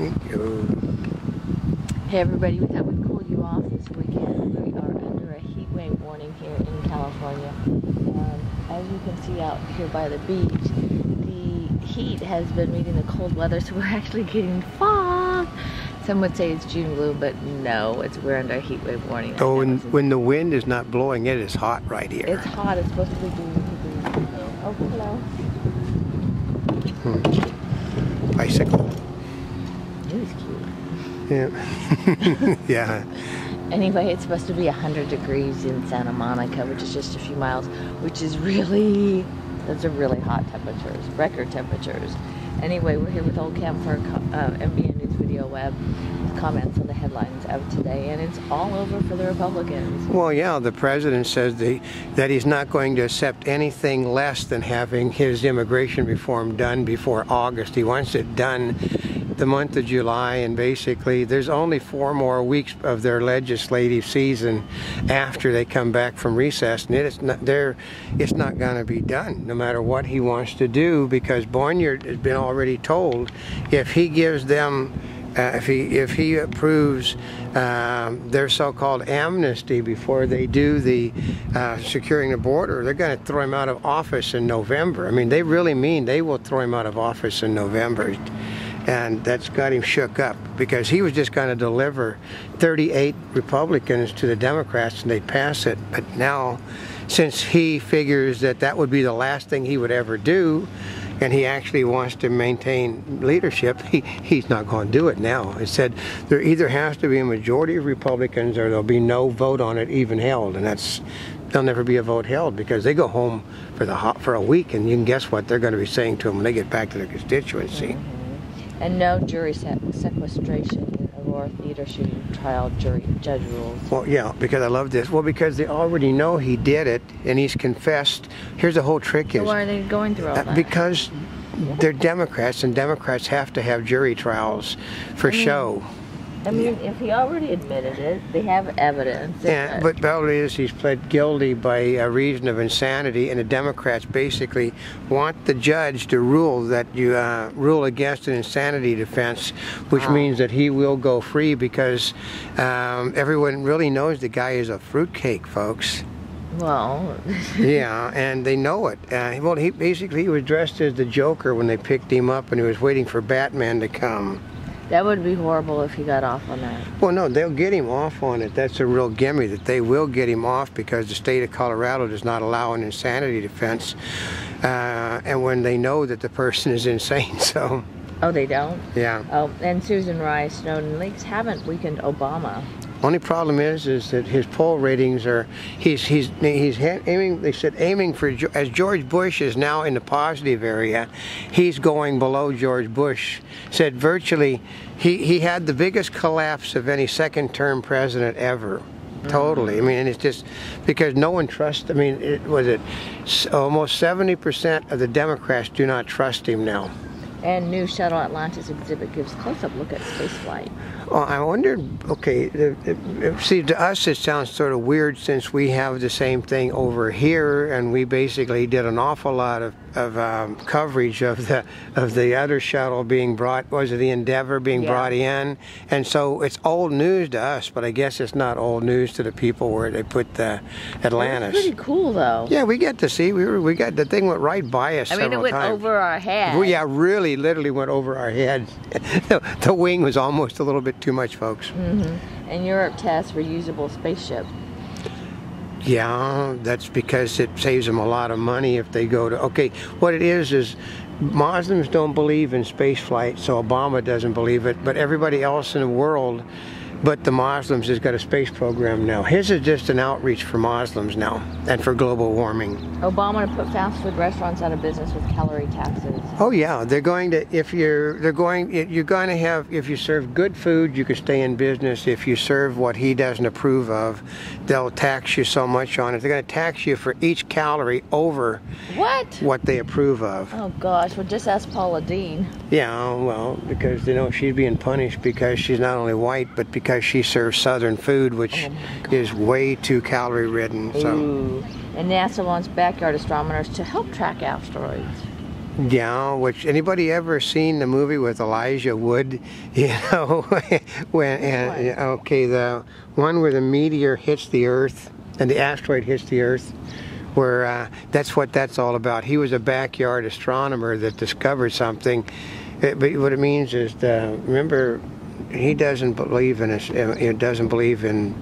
Thank you. Hey everybody, we thought we'd cool you off this weekend. We are under a heat wave warning here in California. And as you can see out here by the beach, the heat has been meeting the cold weather, so we're actually getting fog. Some would say it's June blue, but no, it's we're under a heat wave warning. Oh, when, when the wind is not blowing, it is hot right here. It's hot. It's supposed to be degrees. Oh, hello. Hmm. Bicycle. Cute. Yeah. yeah. Anyway, it's supposed to be 100 degrees in Santa Monica, which is just a few miles, which is really, those are really hot temperatures, record temperatures. Anyway, we're here with Oldecam for uh, MBN News Video Web comments on the headlines of today, and it's all over for the Republicans. Well, yeah, the president says the, that he's not going to accept anything less than having his immigration reform done before August. He wants it done the month of July, and basically there's only four more weeks of their legislative season after they come back from recess, and it's not there. It's not going to be done, no matter what he wants to do, because Boehner has been already told if he gives them. Uh, if he if he approves um, their so-called amnesty before they do the uh, securing the border, they're going to throw him out of office in November. I mean, they really mean they will throw him out of office in November and that's got him shook up because he was just going to deliver 38 Republicans to the Democrats and they'd pass it. But now, since he figures that that would be the last thing he would ever do, and he actually wants to maintain leadership, he, he's not going to do it now. It said there either has to be a majority of Republicans or there'll be no vote on it even held, and that's there'll never be a vote held because they go home for the for a week, and you can guess what they're going to be saying to them when they get back to their constituency. Mm -hmm and no jury sequestration or theater shooting trial jury judge rules. Well, yeah, because I love this. Well, because they already know he did it and he's confessed. Here's the whole trick: so is why are they going through all uh, that? Because they're Democrats, and Democrats have to have jury trials for I mean, show. I mean, if he already admitted it, they have evidence. Yeah, but the is he's pled guilty by a reason of insanity, and the Democrats basically want the judge to rule that you uh, rule against an insanity defense, which wow. means that he will go free because um, everyone really knows the guy is a fruitcake, folks. Well, yeah, and they know it. Uh, well, he basically he was dressed as the Joker when they picked him up, and he was waiting for Batman to come. That would be horrible if he got off on that. Well, no, they'll get him off on it. That's a real gimme that they will get him off because the state of Colorado does not allow an insanity defense, uh, and when they know that the person is insane, so. Oh, they don't? Yeah. Oh, and Susan Rice, Snowden leaks haven't weakened Obama. Only problem is, is that his poll ratings are. He's he's he's aiming. They said aiming for as George Bush is now in the positive area, he's going below George Bush. Said virtually, he he had the biggest collapse of any second-term president ever. Totally. I mean, and it's just because no one trusts. I mean, it was it almost 70% of the Democrats do not trust him now. And new shuttle Atlantis exhibit gives close-up look at spaceflight. Well, I wondered, okay, it, it, see, to us it sounds sort of weird since we have the same thing over here, and we basically did an awful lot of, of um, coverage of the of the other shuttle being brought, was it the Endeavour being yeah. brought in? And so it's old news to us, but I guess it's not old news to the people where they put the Atlantis. That's pretty cool, though. Yeah, we get to see, we were, we got, the thing went right by us I mean, it went times. over our head. Well, yeah, really, literally went over our head. the, the wing was almost a little bit too much, folks. Mm-hmm. And Europe tests reusable spaceship. Yeah, that's because it saves them a lot of money if they go to. Okay, what it is is Muslims don't believe in space flight, so Obama doesn't believe it, but everybody else in the world but the Muslims has got a space program now. His is just an outreach for Muslims now and for global warming. Obama to put fast food restaurants out of business with calorie taxes. Oh yeah, they're going to if you're they're going you're going to have if you serve good food, you can stay in business. If you serve what he doesn't approve of, they'll tax you so much on it. They're going to tax you for each calorie over what what they approve of. Oh gosh, well just ask Paula Deen. Yeah, well, because you know she's being punished because she's not only white but because because she serves southern food, which oh is way too calorie ridden. So. Ooh. And NASA wants backyard astronomers to help track asteroids. Yeah, which anybody ever seen the movie with Elijah Wood? You know, when and okay, the one where the meteor hits the Earth and the asteroid hits the Earth, where uh, that's what that's all about. He was a backyard astronomer that discovered something. It, but what it means is, the, remember, he doesn't believe in. It doesn't believe in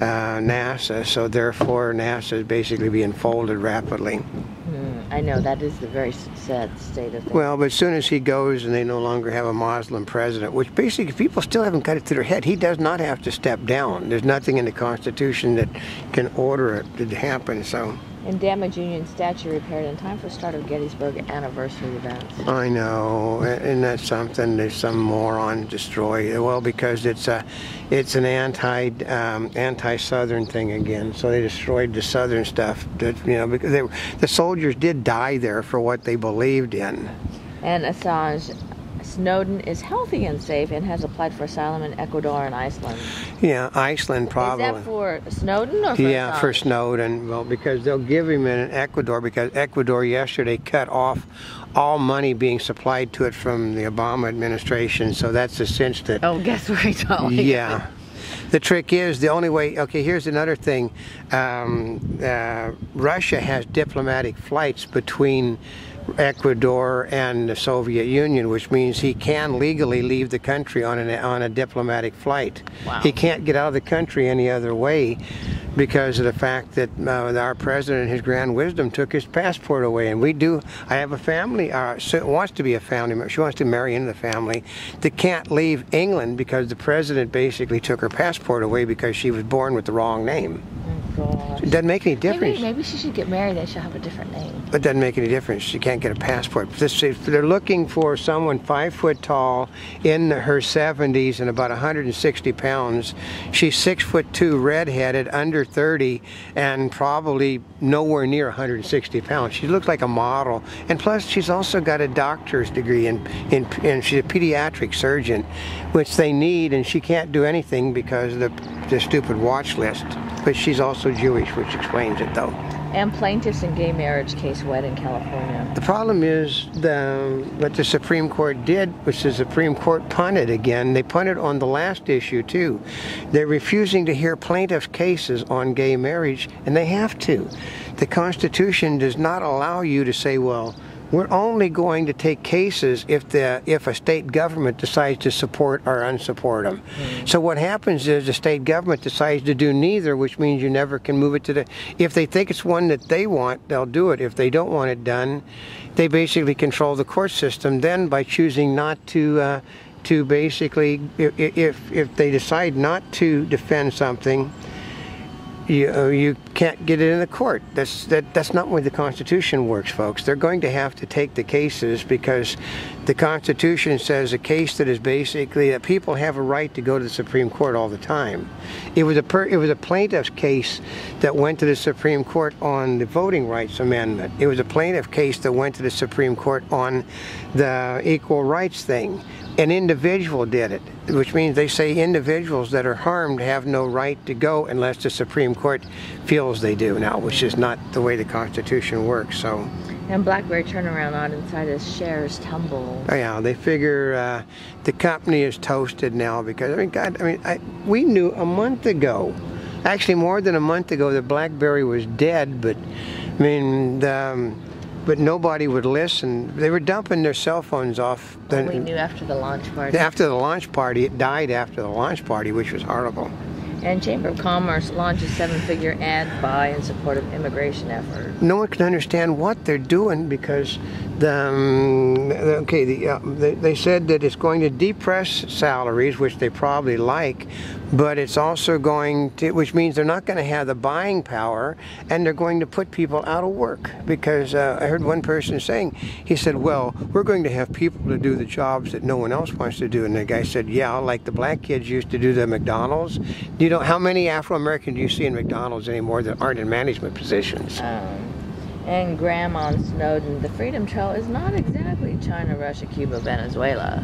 uh, NASA, so therefore NASA is basically being folded rapidly. Hmm, I know that is the very sad state of things. Well, but as soon as he goes and they no longer have a Muslim president, which basically people still haven't got it through their head, he does not have to step down. There's nothing in the Constitution that can order it to happen. So and damage Union statue repaired in time for start of Gettysburg anniversary events. I know, and that's something that some moron destroy. Well, because it's a, it's an anti, um, anti-Southern thing again. So they destroyed the Southern stuff. That, you know, because they, the soldiers did die there for what they believed in. And Assange, Snowden is healthy and safe and has applied for asylum in Ecuador and Iceland. Yeah, Iceland probably. Is that for Snowden or for Yeah, Assange? for Snowden. Well, because they'll give him in Ecuador because Ecuador yesterday cut off all money being supplied to it from the Obama administration. So that's a cinch that. Oh, guess where he's going? yeah. The trick is the only way. Okay, here's another thing. Um, uh, Russia has diplomatic flights between Ecuador and the Soviet Union, which means he can legally leave the country on an, on a diplomatic flight. Wow. He can't get out of the country any other way because of the fact that uh, our president, in his grand wisdom, took his passport away. And we do. I have a family. Uh, so wants to be a family. She wants to marry into the family. That can't leave England because the president basically took her passport away because she was born with the wrong name. Oh, gosh. It doesn't make any difference. Maybe, maybe she should get married and she'll have a different name. It doesn't make any difference. She can't get a passport. This, they're looking for someone five foot tall, in her 70s, and about 160 pounds. She's six foot two, redheaded, under 30, and probably nowhere near 160 pounds. She looks like a model, and plus she's also got a doctor's degree in, in and she's a pediatric surgeon, which they need, and she can't do anything because of the, the stupid watch list. But she's also Jewish, which explains it, though. And plaintiffs in gay marriage case wed in California. The problem is the, what the Supreme Court did, which the Supreme Court punted again. They punted on the last issue too. They're refusing to hear plaintiffs' cases on gay marriage, and they have to. The Constitution does not allow you to say, well, we're only going to take cases if the if a state government decides to support or unsupport them. So what happens is the state government decides to do neither, which means you never can move it to the. If they think it's one that they want, they'll do it. If they don't want it done, they basically control the court system. Then by choosing not to. Uh, to basically, i- i- if if they decide not to defend something, you, uh, you can't get it in the court. That's that, that's not way the Constitution works, folks. They're going to have to take the cases because the Constitution says a case that is basically that people have a right to go to the Supreme Court all the time. It was a per, it was a plaintiff's case that went to the Supreme Court on the Voting Rights Amendment. It was a plaintiff case that went to the Supreme Court on the equal rights thing. An individual did it, which means they say individuals that are harmed have no right to go unless the Supreme Court feels they do now, which is not the way the Constitution works. So, And BlackBerry turnaround on inside as shares tumble. oh, yeah, they figure uh, the company is toasted now because I mean, God, I mean, I, we knew a month ago, actually more than a month ago, that BlackBerry was dead. But I mean, um, but nobody would listen. They were dumping their cell phones off. the- We knew after the launch party. After the launch party, it died after the launch party, which was horrible. And Chamber of Commerce launches seven-figure ad buy in support of immigration effort. No one can understand what they're doing because the um, okay, the, uh, they, they said that it's going to depress salaries, which they probably like, but it's also going to, which means they're not going to have the buying power, and they're going to put people out of work because uh, I heard one person saying, he said, well, we're going to have people to do the jobs that no one else wants to do, and the guy said, yeah, like the black kids used to do the McDonald's. You know how many Afro Americans do you see in McDonald's anymore that aren't in management positions? Um, and Graham on Snowden, the Freedom Trail is not exactly China, Russia, Cuba, Venezuela.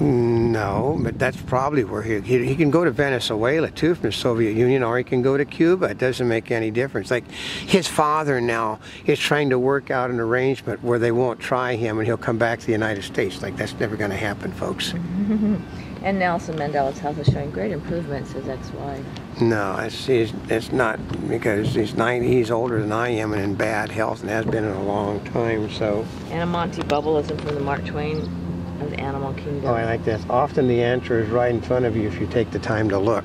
No, but that's probably where he, he he can go to Venezuela too from the Soviet Union, or he can go to Cuba. It doesn't make any difference. Like his father now is trying to work out an arrangement where they won't try him, and he'll come back to the United States. Like that's never going to happen, folks. And Nelson Mandela's health is showing great improvement, says ex-wife. No, it's it's, it's not because he's 90. He's older than I am and in bad health, and has been in a long time. So. And a Montebubbleism from the Mark Twain of the Animal Kingdom. Oh, I like this. Often the answer is right in front of you if you take the time to look.